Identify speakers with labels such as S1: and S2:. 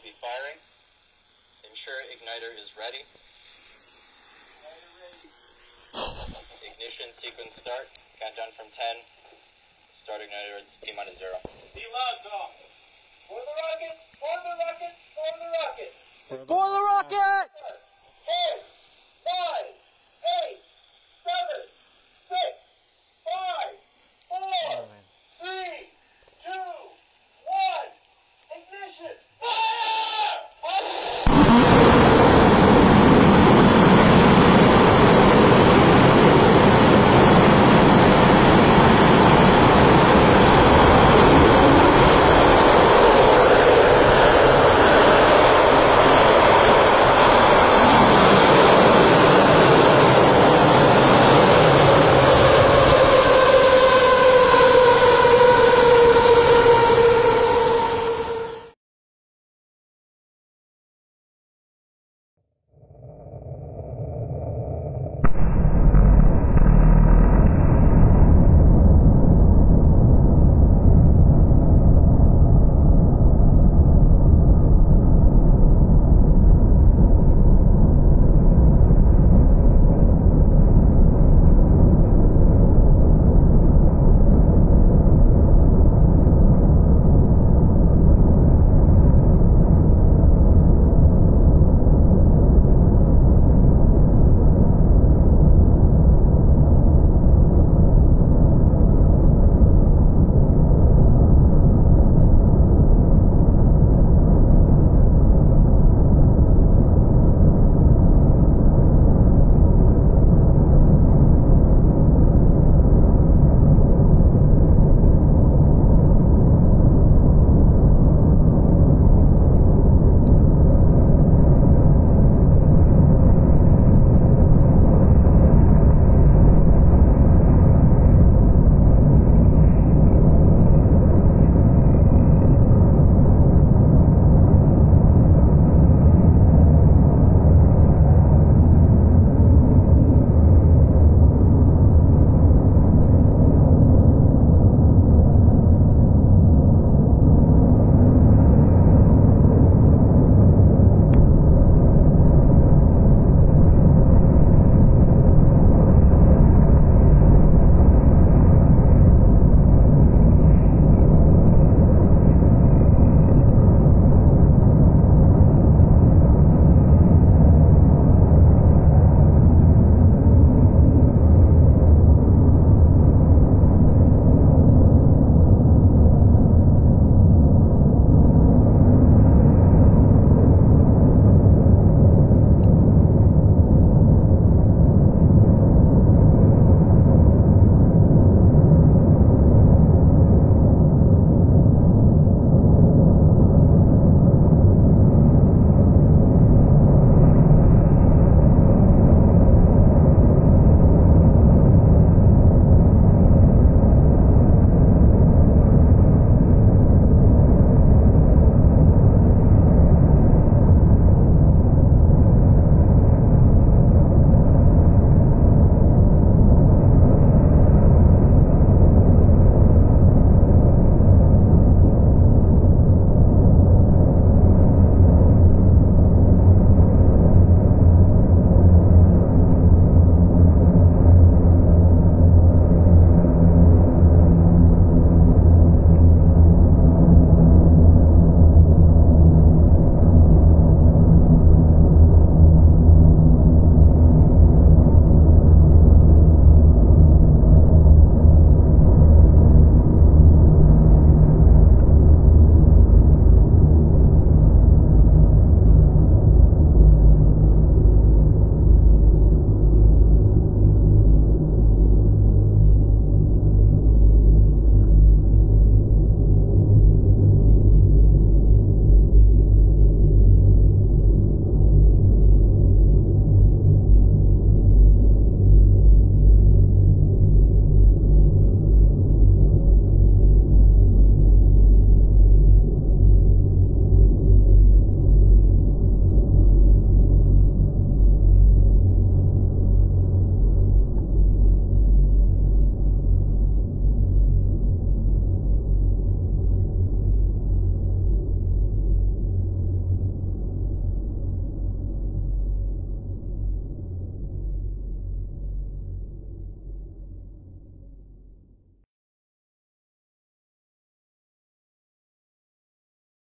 S1: will be firing. Ensure igniter is ready. Ignition sequence start. Countdown from 10. Start igniter T minus 0.
S2: Be loud, off. For the rocket! For the rocket! For the rocket!
S3: For the rocket!